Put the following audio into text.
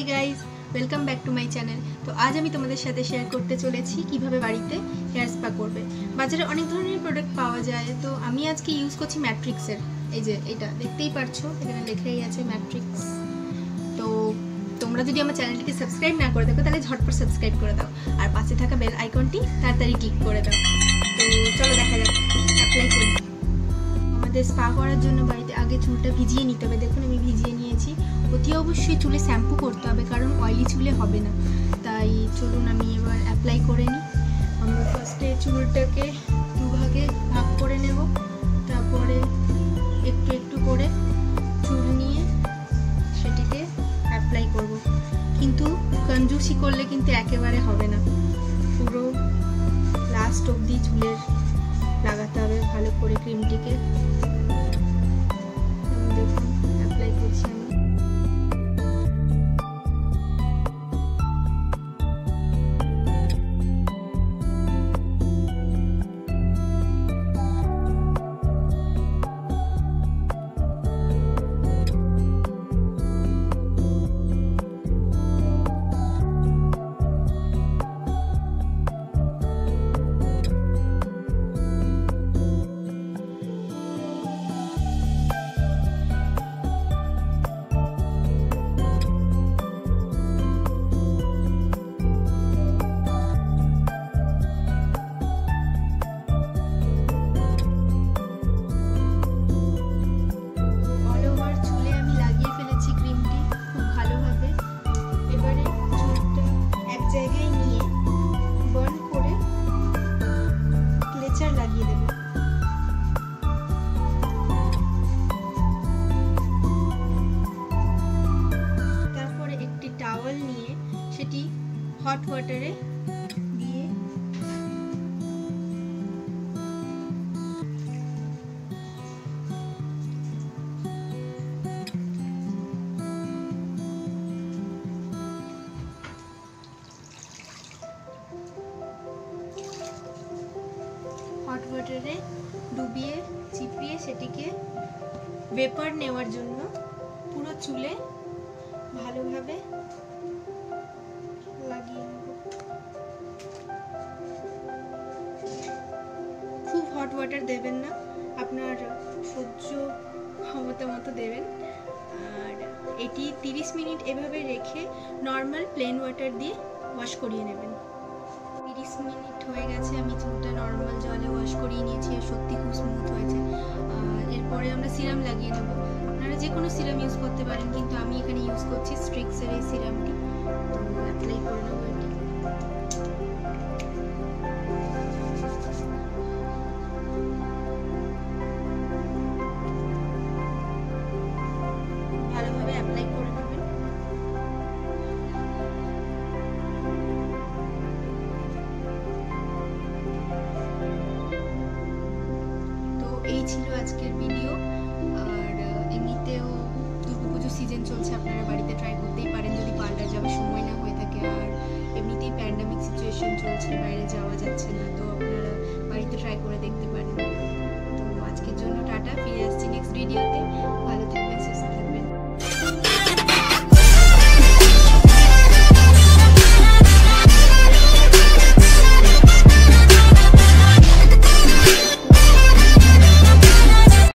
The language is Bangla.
Hi guys welcome back to my channel তো আজ আমি তোমাদের সাথে শেয়ার করতে চলেছি কীভাবে বাড়িতে হেয়ার স্পা করবে। বাজারে অনেক ধরনের প্রোডাক্ট পাওয়া যায়, তো আমি আজকে ইউজ করছি ম্যাট্রিক্সের এই যে এটা, দেখতেই পারছ, এখানে লেখাই আছে ম্যাট্রিক্স তো তোমরা যদি আমার চ্যানেলটিকে সাবস্ক্রাইব না করে থাকো, তাহলে ঝটপট সাবস্ক্রাইব করে দাও। আর পাশে থাকা বেল আইকনটি তাড়াতাড়ি ক্লিক করে দাও। তো চলো দেখা যাক অ্যাপ্লাই করি। আমাদের স্পা করার জন্য বাড়িতে আগে চুলটা ভিজিয়ে নিতে হবে। দেখুন, আমি ভিজিয়ে নিয়েছি। অতি অবশ্যই চুলে শ্যাম্পু করতে হবে, কারণ অয়েলি চুলে হবে না। তাই চলুন, আমি এবার অ্যাপ্লাই করে নিই। আমরা ফার্স্টে চুলটাকে দুভাগে ভাগ করে নেব। তারপরে একটু একটু করে চুল নিয়ে সেটিকে অ্যাপ্লাই করব। কিন্তু কঞ্জুসি করলে কিন্তু একেবারে হবে না। পুরো লাস্ট অবধি চুলের লাগাতে হবে ভালো করে ক্রিমটিকে দেখুন অ্যাপ্লাই করছি আমি। হট ওয়াটারে দিয়ে হট ওয়াটারে ডুবিয়ে চিপিয়ে সেটিকে ভেপার নেওয়ার জন্য পুরো চুলে ভালোভাবে হট ওয়াটার দেবেন না। আপনার সহ্য ক্ষমতা মতো দেবেন। আর এটি 30 মিনিট এভাবে রেখে নর্মাল প্লেন ওয়াটার দিয়ে ওয়াশ করিয়ে নেবেন। তিরিশ মিনিট হয়ে গেছে, আমি চুলটা নর্মাল জলে ওয়াশ করিয়ে নিয়েছি সত্যি খুব স্মুথ হয়েছে। এরপরে আমরা সিরাম লাগিয়ে নেব। আপনারা যে কোনো সিরাম ইউজ করতে পারেন, কিন্তু আমি এখানে ইউজ করছি স্ট্রিক্সের এই সিরামটি তো অ্যাপ্লাই করে নেব। অ্যাপ্লাই করে নেবেন। তো এই ছিল আজকের ভিডিও আর এমনিতেও দুর্গাপুজো সিজন চলছে, আপনারা বাড়িতে ট্রাই করতেই পারেন। যদি পার্লার যাওয়ার সময় না হয়ে থাকে, আর এমনিতেই প্যান্ডামিক সিচুয়েশন চলছে, বাইরে যাওয়া যাচ্ছে না, তো আপনারা বাড়িতে ট্রাই করে দেখতে পারেন। তো আজকের জন্য টাটা, ফিরে আসছি